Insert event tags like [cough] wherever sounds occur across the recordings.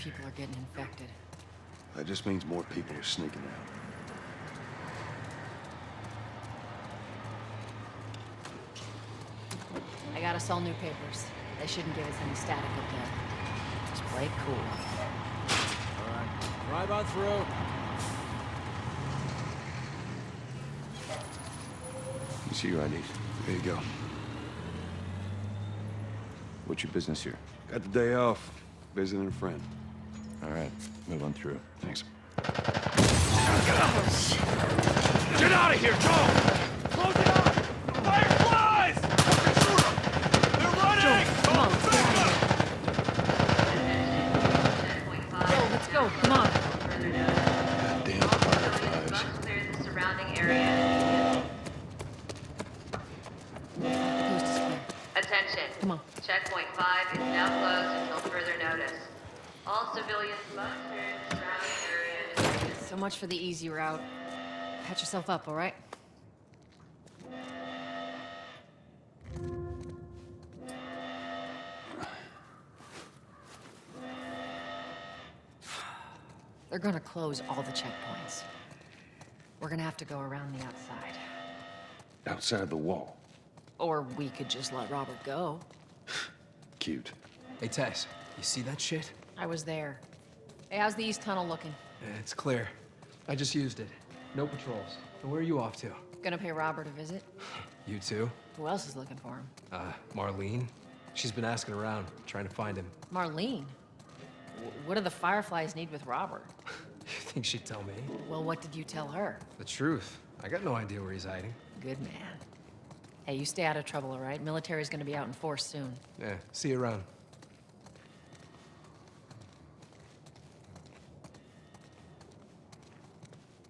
Seems like more people are getting infected. That just means more people are sneaking out. I got us all new papers. They shouldn't give us any static up there. Just play it cool. All right, drive on through. You see your IDs. There you go. What's your business here? Got the day off. Visiting a friend. Move on through. Thanks. Get out of here, Joel! Close it up! Fireflies! They're running! Come on, let's get out of here. Joel, let's go. Come on. Goddamn fireflies. Must clear the surrounding area. The coast is clear. Attention. Come on. Checkpoint 5 is now closed until further notice. All civilians must clear the surrounding area. So much for the easy route. Patch yourself up, all right? They're gonna close all the checkpoints. We're gonna have to go around the outside. Outside the wall. Or we could just let Robert go. [sighs] Cute. Hey, Tess, you see that shit? I was there. Hey, how's the east tunnel looking? It's clear. I just used it. No patrols. So where are you off to? Gonna pay Robert a visit? You too? Who else is looking for him? Uh, Marlene? She's been asking around, trying to find him. Marlene? W- what do the Fireflies need with Robert? [laughs] You think she'd tell me? Well, what did you tell her? The truth. I got no idea where he's hiding. Good man. Hey, you stay out of trouble, all right? Military's gonna be out in force soon. Yeah, see you around.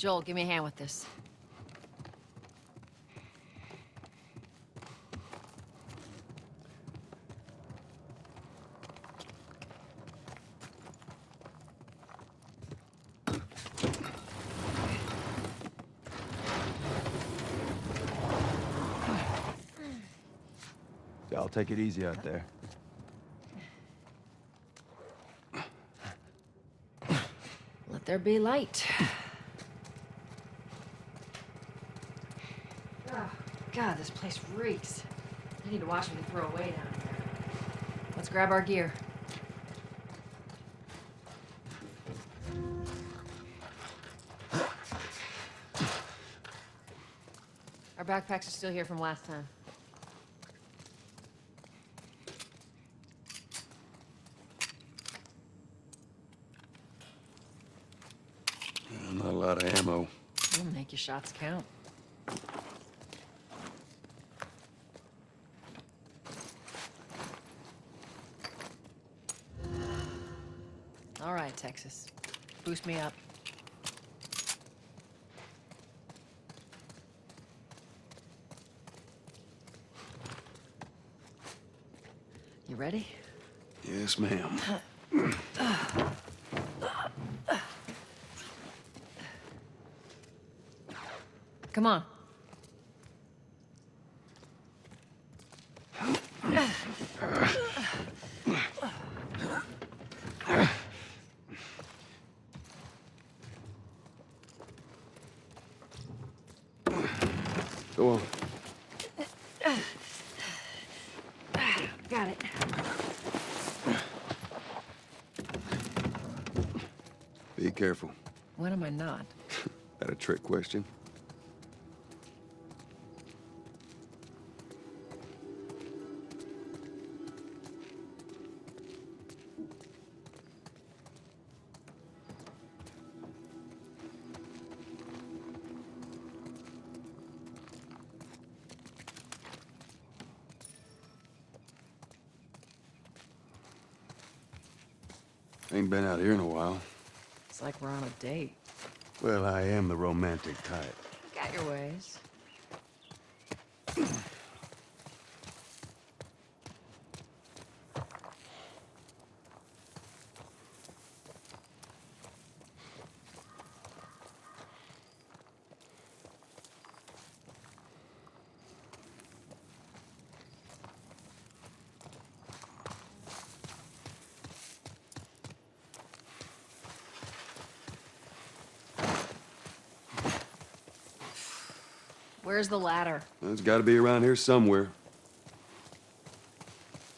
Joel, give me a hand with this. Y'all take it easy out there. Let there be light. Oh, God, this place reeks. I need to wash me to throw away down here. Let's grab our gear. Our backpacks are still here from last time. Not a lot of ammo. We'll make your shots count. Texas. Boost me up. You ready? Yes, ma'am. Come on. On. careful. Am I not? [laughs] that a trick question? Ain't been out here in a while. It's like we're on a date. Well, I am the romantic type. You Got your ways. Where's the ladder? It's got to be around here somewhere.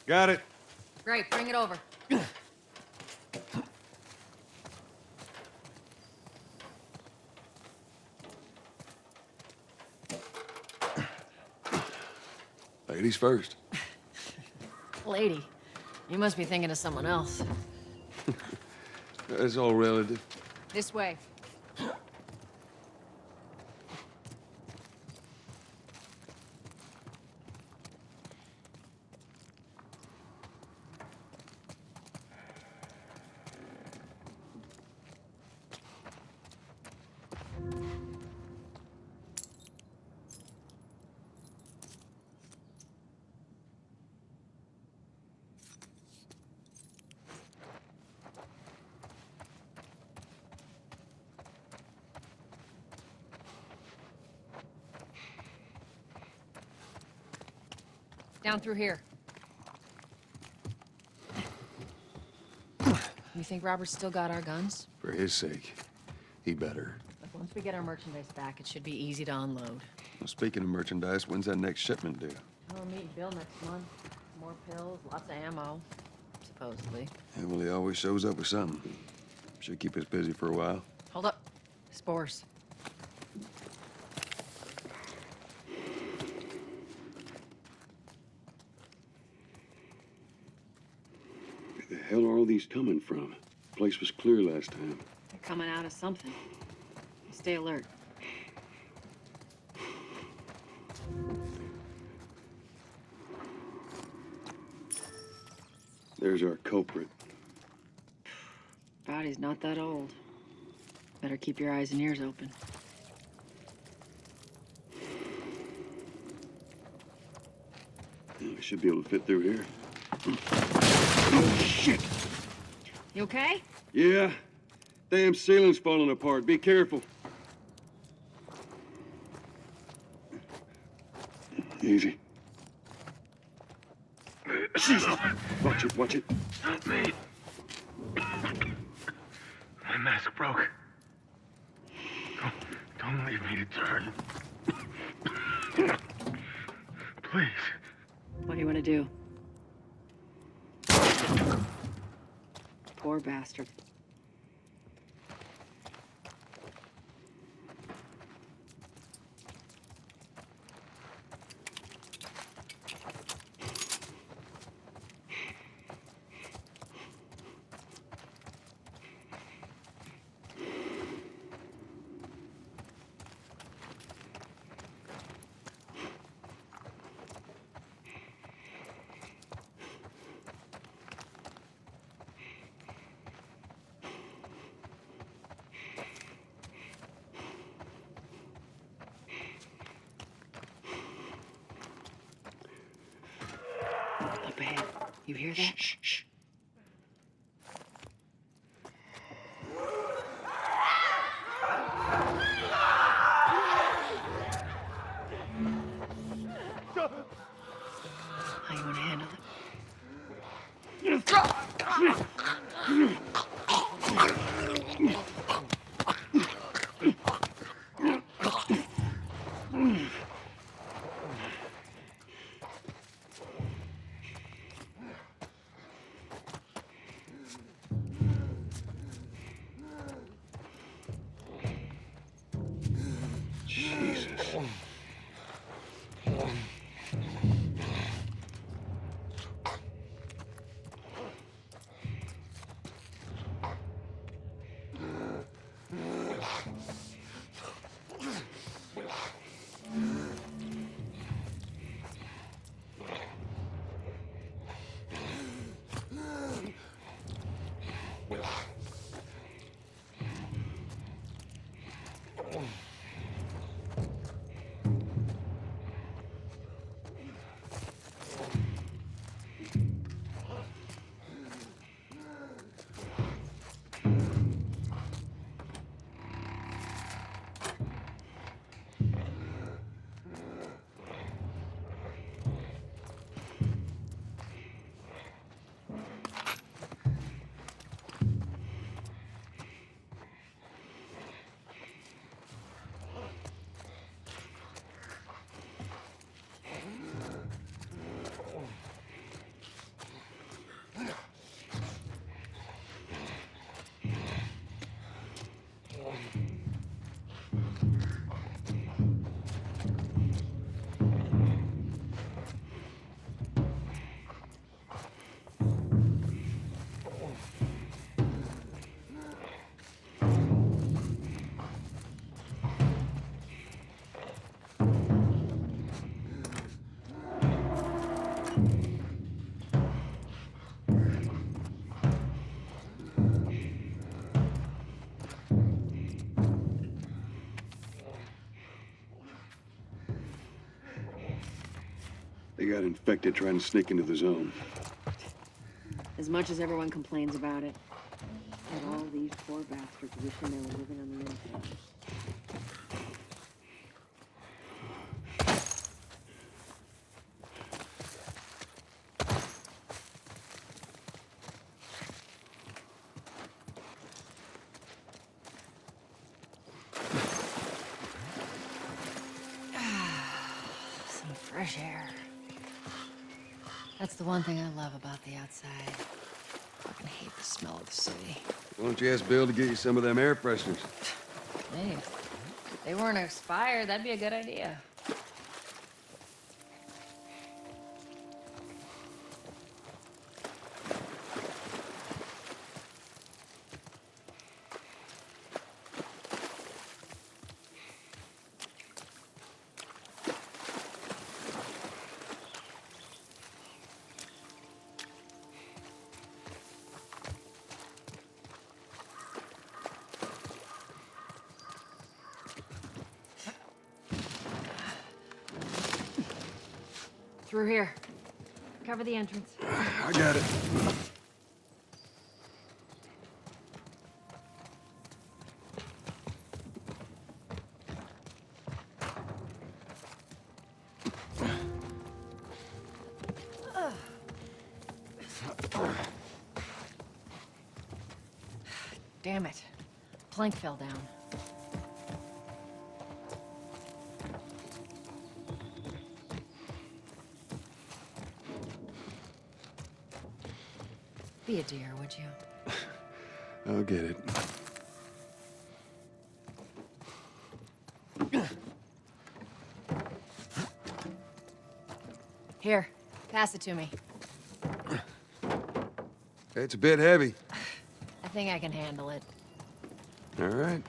Got it. Great, bring it over. Ladies first. Lady, you must be thinking of someone else. [laughs] It's all relative. This way. Down through here. You think Robert's still got our guns? For his sake, he better. Look, once we get our merchandise back, it should be easy to unload. Well, speaking of merchandise, when's that next shipment due? We're meeting Bill next month. More pills, lots of ammo, supposedly. Yeah, well, he always shows up with something. Should keep us busy for a while. Hold up. Spores. Where the hell are all these coming from? Place was clear last time. They're coming out of something. Stay alert. There's our culprit. Body's not that old. Better keep your eyes and ears open. Yeah, we should be able to fit through here. Oh, You okay? Yeah. Damn ceiling's falling apart. Be careful. Easy. Jesus. Watch it, watch it. Help me. My mask broke. Don't, don't leave me to turn. Please. What do you want to do? Poor bastard. Up ahead. You hear that? Shh, shh. Got infected trying to sneak into the zone. As much as everyone complains about it. And all these poor bastards wishing they were living on the inside. [sighs] Fresh air. That's the one thing I love about the outside. Fucking hate the smell of the city. Why don't you ask Bill to get you some of them air fresheners? Hey, if they weren't expired, that'd be a good idea. Through here. Cover the entrance. I got it. Damn it. Plank fell down. Dear, would you? I'll get it. Here, pass it to me. It's a bit heavy. I think I can handle it. All right.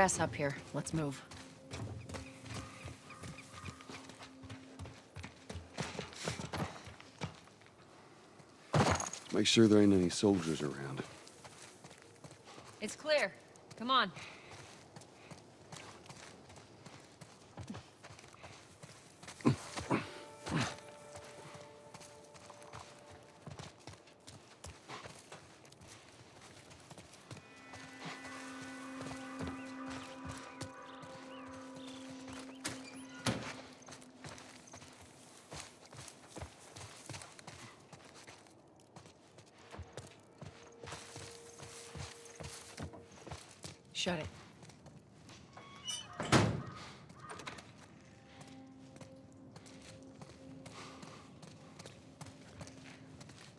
Ass up here. Let's move. Make sure there ain't any soldiers around. It's clear. Come on. Shut it.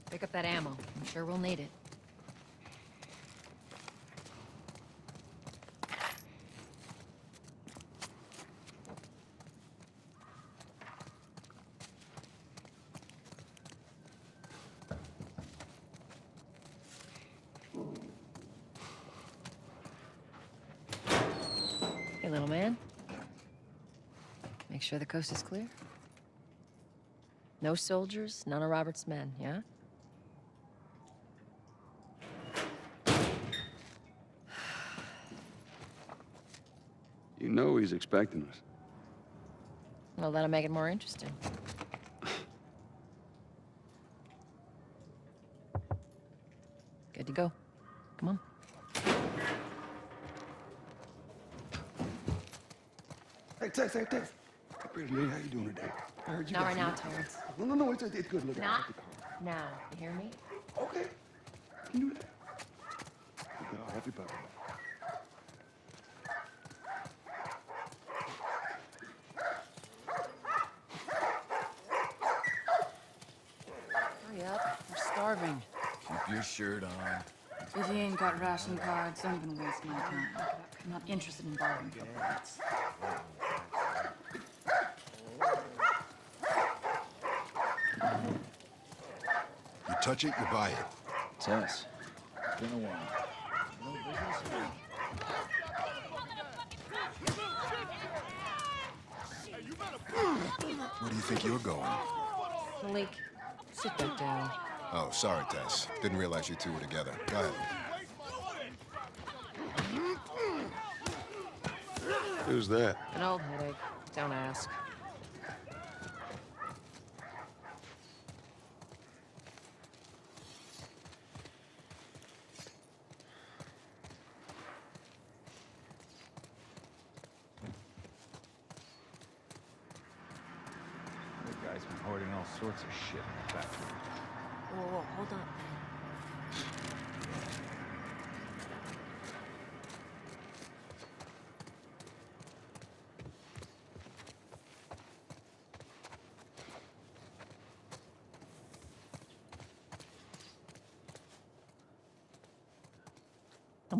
Pick up that ammo. I'm sure we'll need it. Hey, little man. Make sure the coast is clear. No soldiers, none of Robert's men, yeah? You know he's expecting us. Well, that'll make it more interesting. Good to go. Come on. Hey, Tex, hey, Tex. Hey, pretty lady, how you doing today? I heard you Not right now, Terrence. No, no, no, it's, it's good. Look, Not I'll take now. You hear me? Okay. I can do that. Okay, I'll have you back. Hurry up. We're starving. Keep your shirt on. If you ain't got ration cards, don't even waste my time. I'm not interested in bargaining for bullets. You touch it, you buy it. Tess. Been a while. Where do you think you're going? Malik, Sit back down. Oh, sorry, Tess. Didn't realize you two were together. Go ahead. Who's that? An old headache. Don't ask. The guy's been hoarding all sorts of shit in the factory. Whoa, whoa, hold on. I'm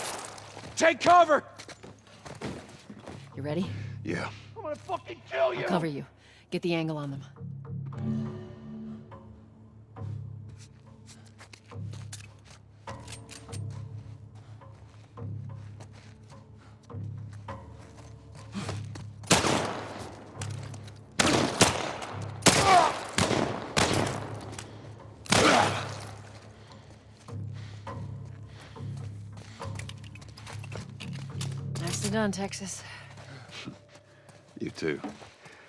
Take cover! You ready? Yeah. I'm gonna fucking kill you! I'll cover you. Get the angle on them. Done, Texas. You too.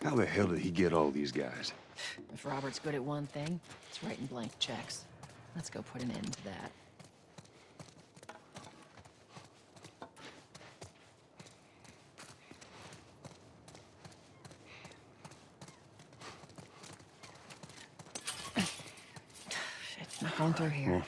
How the hell did he get all these guys? If Robert's good at one thing, it's writing blank checks. Let's go put an end to that. [sighs] Shit, not going through here. There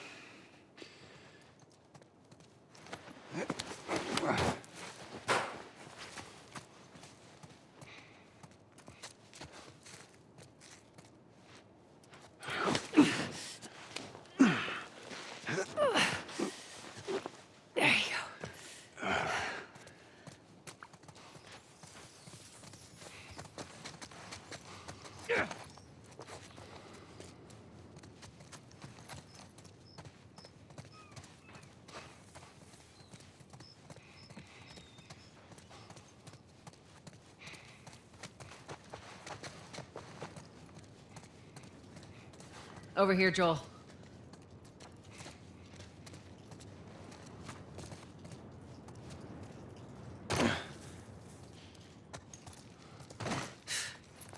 Over here, Joel.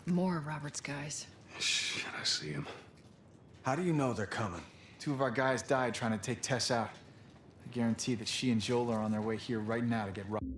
More of Robert's guys. Shit, I see him. How do you know they're coming? Two of our guys died trying to take Tess out. I guarantee that she and Joel are on their way here right now to get Rob. Robert.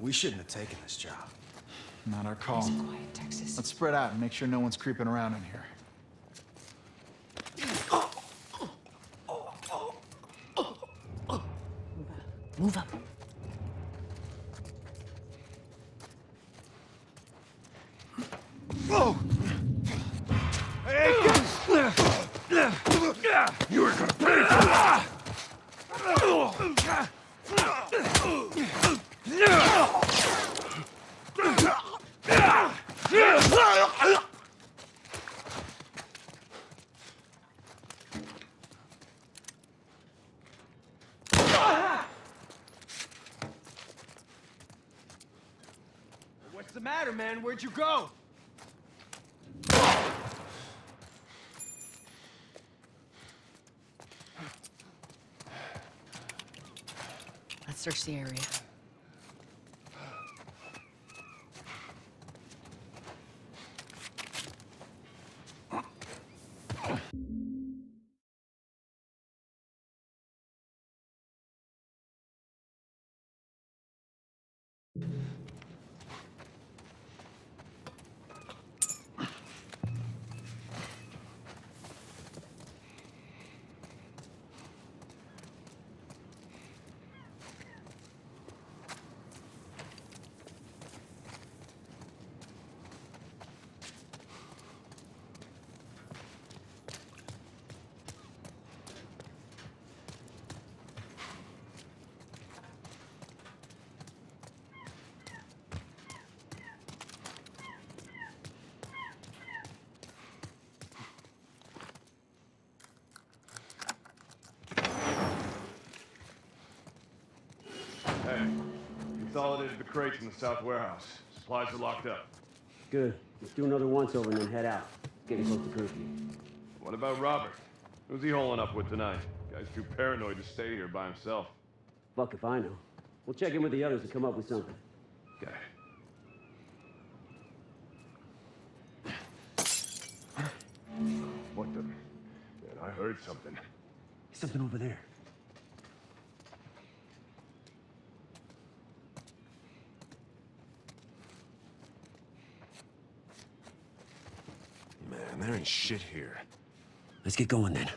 We shouldn't have taken this job. Not our call. Quiet, Texas. Let's spread out and make sure no one's creeping around in here. Move up. Whoa! Hey, You were gonna pay for this! What's the matter, man? Where'd you go? Let's search the area. Hey, consolidated the crates in the south warehouse. Supplies are locked up. Good. Let's do another once over and then head out. It's getting close to curfew. What about Robert? Who's he holing up with tonight? Guy's too paranoid to stay here by himself. Fuck if I know. We'll check in with the others and come up with something. Okay. What the? Man, I heard something. Something over there. There ain't shit here. Let's get going then.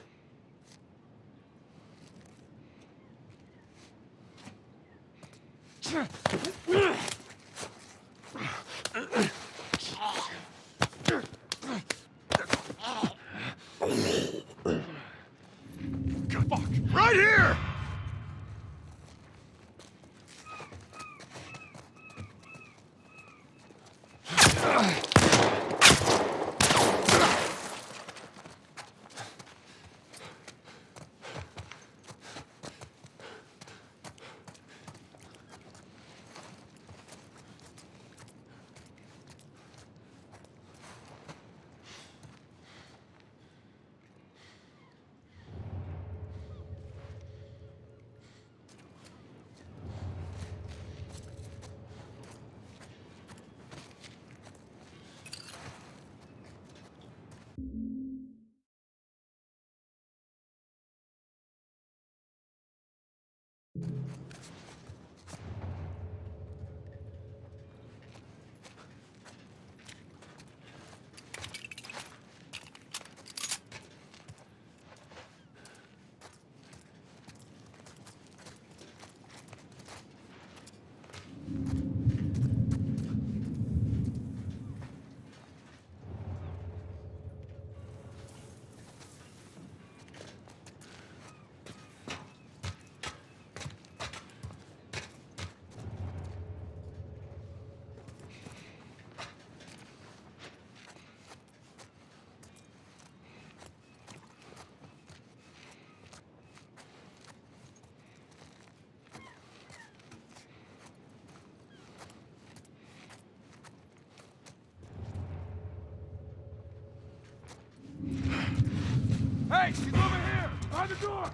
Behind the door!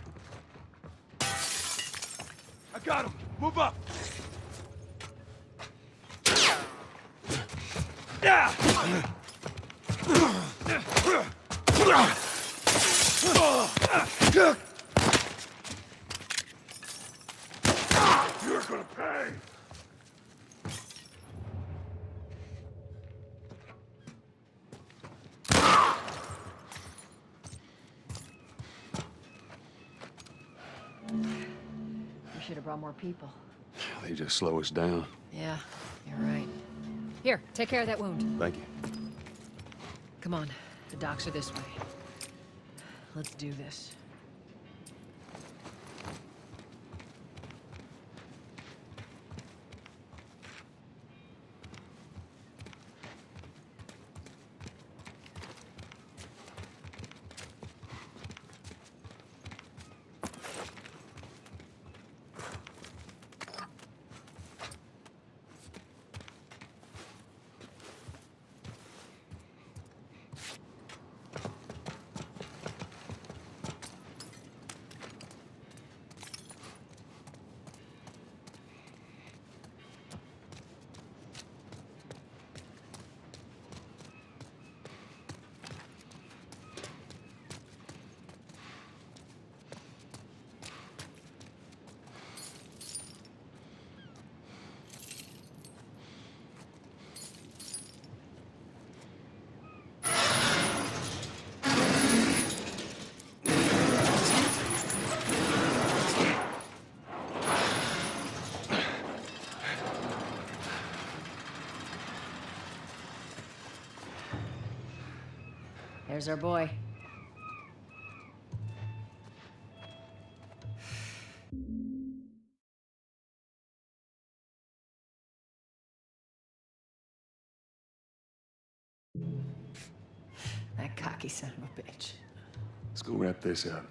I got him! Move up! Yeah gonna pay! We should have brought more people. They just slow us down. Yeah, you're right. Here, take care of that wound. Thank you. Come on, the docks are this way. Let's do this. There's our boy. That cocky son of a bitch. Let's go wrap this up.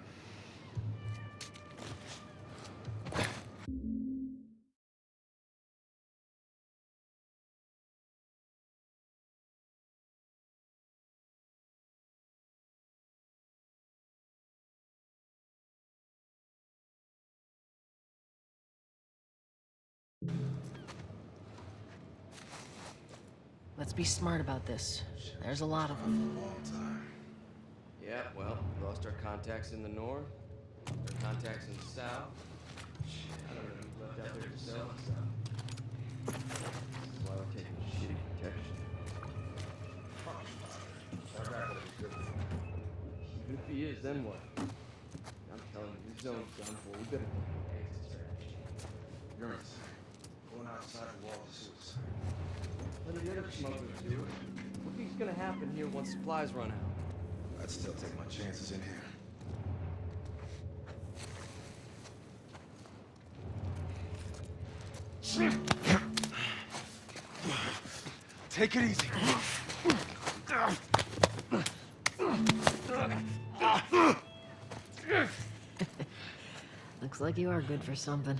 Let's be smart about this. There's a lot of them. Yeah, well, we lost our contacts in the north, our contacts in the south. I don't know who's left out there to sell us is why we're taking shitty protection. If he is, then what? I'm telling you, this zone's done for. We better. Going outside the walls of suicide. Let the other smugglers do it. What do you think's gonna happen here once supplies run out? I'd still take my chances in here. Take it easy. [laughs] Looks like you are good for something.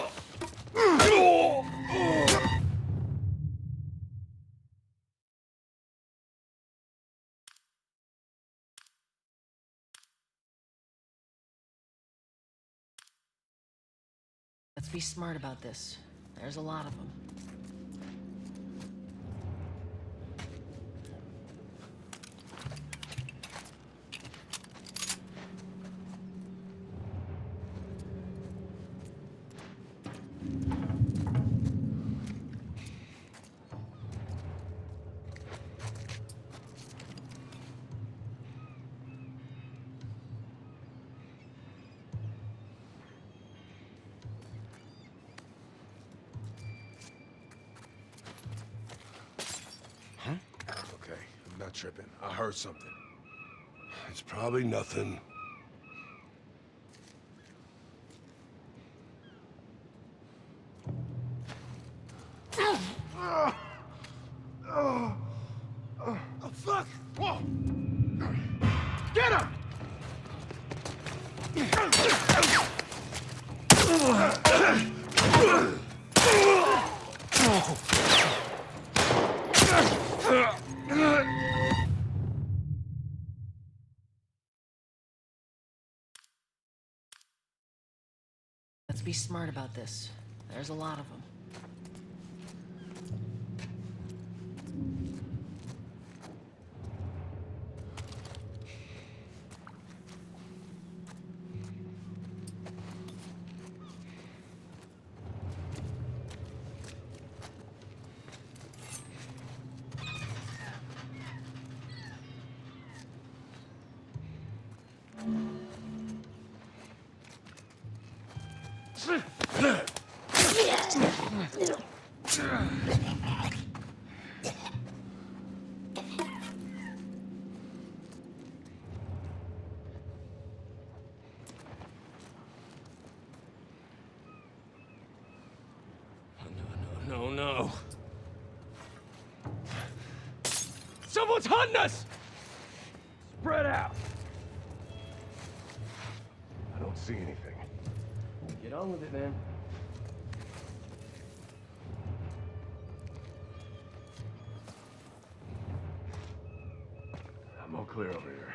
be smart about this. There's a lot of them. Heard something. It's probably nothing. Oh, fuck! Whoa! Get him! Let's [coughs] oh. Be smart about this. There's a lot of them. Someone's hunting us! Spread out. I don't see anything. Get on with it, man. I'm all clear over here.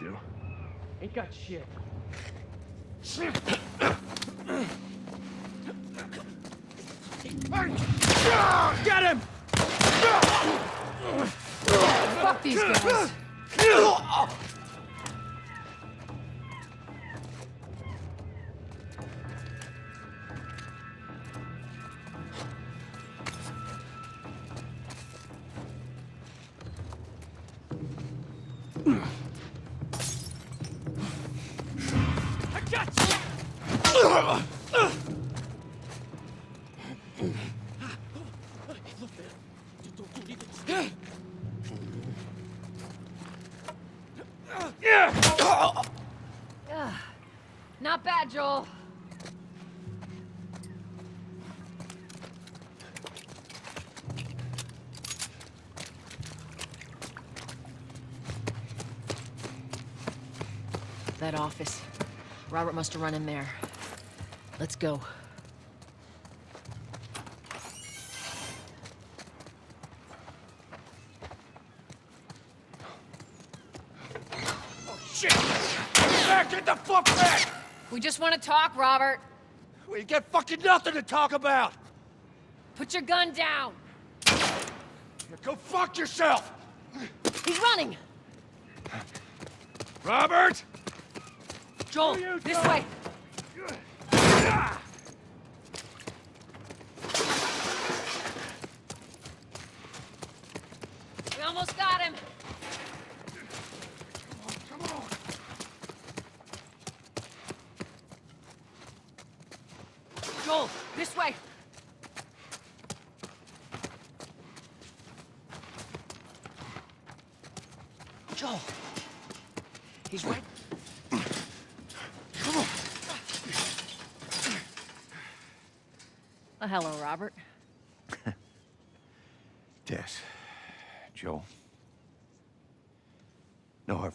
You? Ain't got shit. I got you! Not bad, Joel. That office. Robert must have run in there. Let's go. Oh, shit! Back, get the fuck back! We just want to talk, Robert. We got fucking nothing to talk about! Put your gun down. Go fuck yourself! He's running. Robert! Joel, this way. We almost got him. Come on! Joel, this way. Joel! He's right. Oh, hello, Robert. Tess. Joel. No hard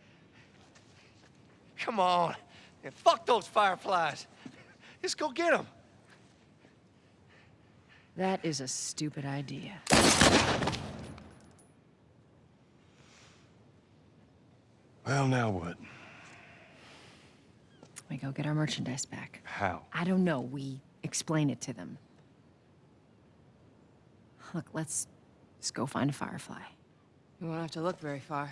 Come on. Yeah, fuck those Fireflies. Let's go get them. That is a stupid idea. Well, now what? We go get our merchandise back. How? I don't know. We explain it to them. Look, let's just go find a firefly. We won't have to look very far.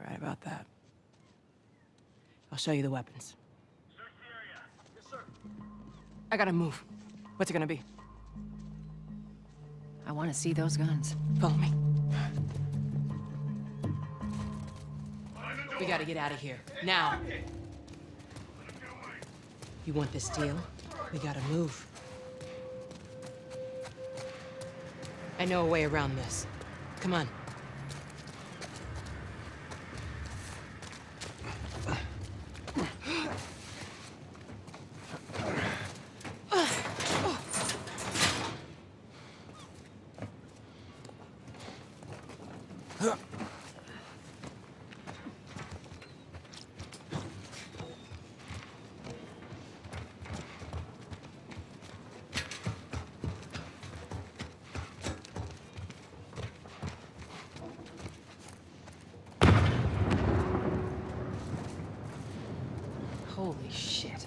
You're right about that. I'll show you the weapons. Search the area. Yes, sir. I gotta move. What's it gonna be? I want to see those guns. Follow me. We gotta get out of here. Now. You want this deal? We gotta move. I know a way around this. Come on. Holy shit.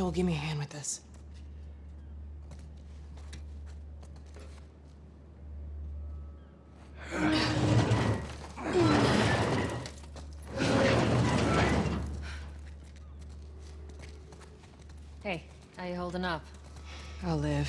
Joel, give me a hand with this. Hey, how you holding up? I'll live.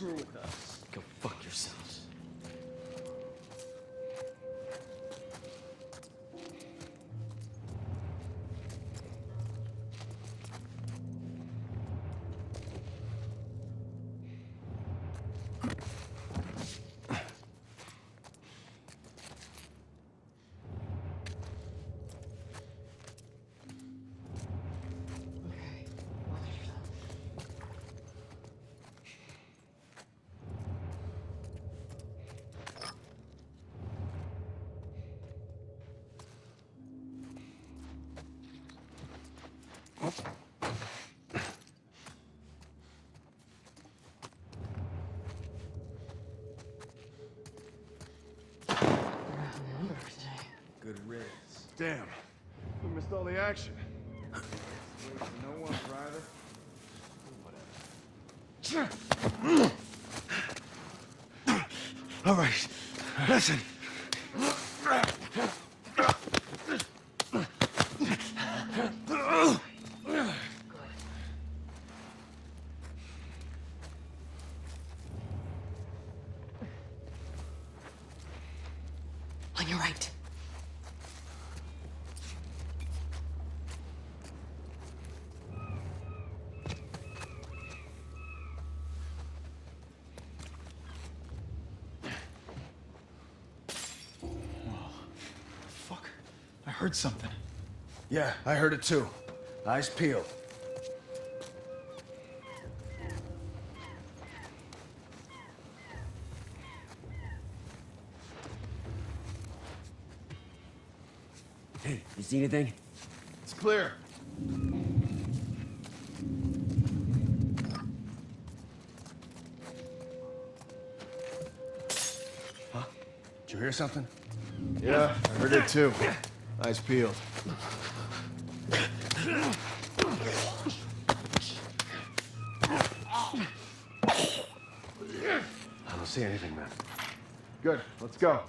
screw with us. All right, listen. Yeah, I heard it too. Eyes peeled. Hey, you see anything? It's clear. Huh? Did you hear something? Yeah, I heard it too. Eyes peeled. I don't see anything, man. Good, let's go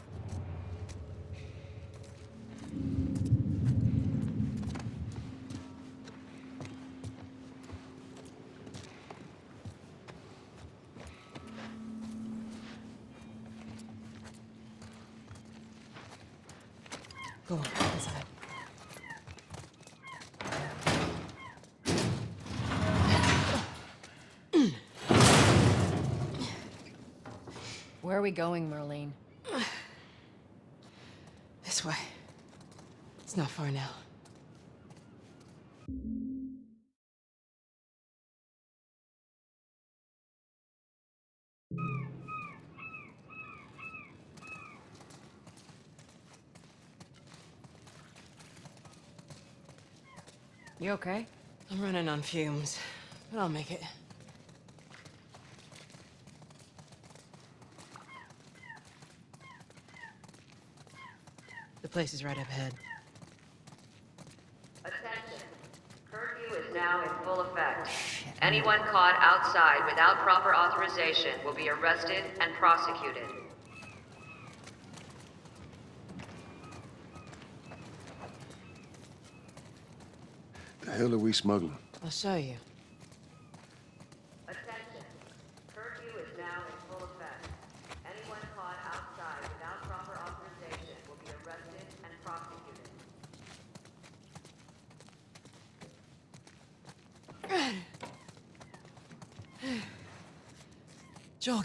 inside. Where are we going, Marlene? [sighs] This way. It's not far now. You okay? I'm running on fumes, but I'll make it. Place is right up ahead. Attention. Curfew is now in full effect. Oh, Anyone caught outside without proper authorization will be arrested and prosecuted. The hell are we smuggling? I'll show you. Attention. Curfew is now in full effect. Anyone caught outside without proper authorization will be arrested and prosecuted. Joel,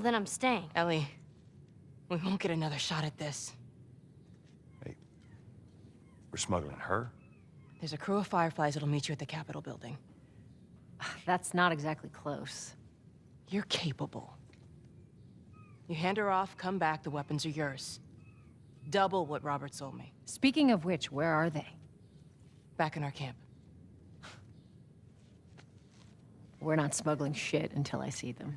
Well, then I'm staying. Ellie, we won't get another shot at this. Hey, we're smuggling her? There's a crew of Fireflies that'll meet you at the Capitol building. [sighs] That's not exactly close. You're capable. You hand her off, come back, the weapons are yours. Double what Robert sold me. Speaking of which, where are they? Back in our camp. We're not smuggling shit until I see them.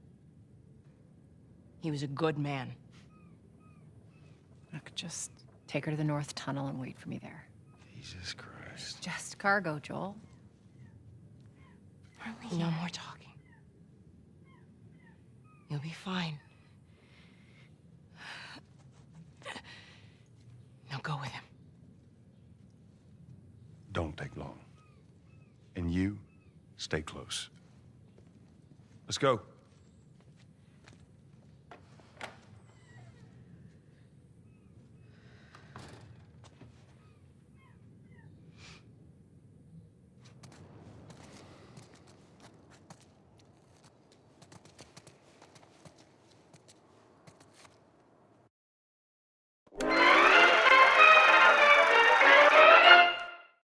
He was a good man. Look, just take her to the North Tunnel and wait for me there. Jesus Christ. Just cargo, Joel. No more talking. You'll be fine. Now go with him. Don't take long. And you, stay close. Let's go.